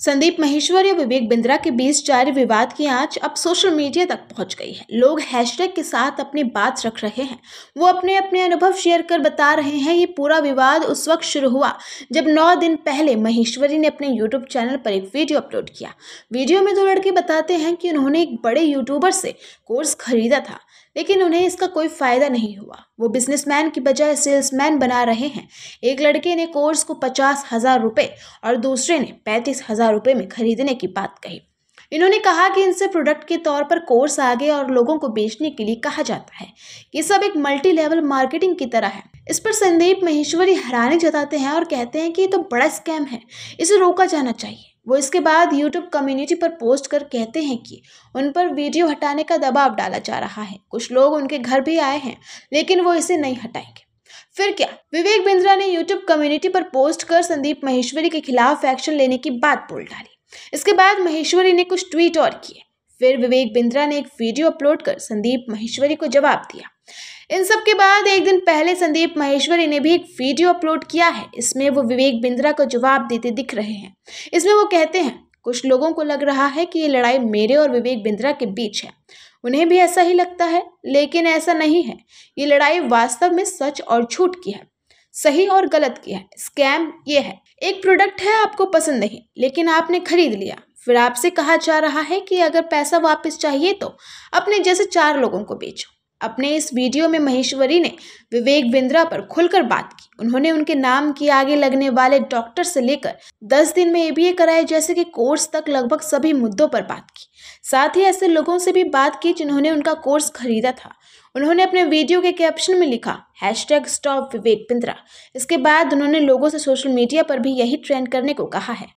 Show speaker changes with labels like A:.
A: संदीप महेश्वरी और विवेक बिंद्रा के बीच जारी विवाद की आँच अब सोशल मीडिया तक पहुँच गई है। लोग हैशटैग के साथ अपनी बात रख रहे हैं। वो अपने अपने अनुभव शेयर कर बता रहे हैं, ये पूरा विवाद उस वक्त शुरू हुआ जब नौ दिन पहले महेश्वरी ने अपने यूट्यूब चैनल पर एक वीडियो अपलोड किया। वीडियो में दो लड़के बताते हैं कि उन्होंने एक बड़े यूट्यूबर से कोर्स खरीदा था। लेकिन उन्हें इसका कोई फ़ायदा नहीं हुआ। वो बिजनेसमैन की बजाय सेल्समैन बना रहे हैं। एक लड़के ने कोर्स को पचास हज़ार रुपये और दूसरे ने पैंतीस हज़ार रुपये में खरीदने की बात कही। इन्होंने कहा कि इनसे प्रोडक्ट के तौर पर कोर्स आगे और लोगों को बेचने के लिए कहा जाता है। ये सब एक मल्टी लेवल मार्केटिंग की तरह है। इस पर संदीप महेश्वरी हैरानी जताते हैं और कहते हैं कि ये तो बड़ा स्कैम है, इसे रोका जाना चाहिए। वो इसके बाद यूट्यूब कम्युनिटी पर पोस्ट कर कहते हैं कि उन पर वीडियो हटाने का दबाव डाला जा रहा है। कुछ लोग उनके घर भी आए हैं, लेकिन वो इसे नहीं हटाएँगे। फिर क्या? विवेक बिंद्रा ने यूट्यूब कम्युनिटी पर पोस्ट कर संदीप महेश्वरी के खिलाफ एक्शन लेने की बात बोल डाली। इसके बाद महेश्वरी ने कुछ ट्वीट और किए। फिर विवेक बिंद्रा ने एक वीडियो अपलोड कर संदीप महेश्वरी को जवाब दिया। इन सब के बाद एक दिन पहले संदीप महेश्वरी ने भी एक वीडियो अपलोड किया है। इसमें वो विवेक बिंद्रा को जवाब देते दिख रहे हैं। इसमें वो कहते हैं, कुछ लोगों को लग रहा है कि ये लड़ाई मेरे और विवेक बिंद्रा के बीच है। उन्हें भी ऐसा ही लगता है, लेकिन ऐसा नहीं है। ये लड़ाई वास्तव में सच और झूठ की है। सही और गलत की है। स्कैम ये है। एक प्रोडक्ट है, आपको पसंद नहीं, लेकिन आपने खरीद लिया। फिर आपसे कहा जा रहा है कि अगर पैसा वापस चाहिए तो अपने जैसे चार लोगों को बेचो। अपने इस वीडियो में महेश्वरी ने विवेक बिंद्रा पर खुलकर बात की। उन्होंने उनके नाम की आगे लगने वाले डॉक्टर से लेकर दस दिन में एबीए कराए जैसे कि कोर्स तक लगभग सभी मुद्दों पर बात की। साथ ही ऐसे लोगों से भी बात की जिन्होंने उनका कोर्स खरीदा था। उन्होंने अपने वीडियो के कैप्शन में लिखा hashtag stop Vivek Bindra. इसके बाद उन्होंने लोगों से सोशल मीडिया पर भी यही ट्रेंड करने को कहा है।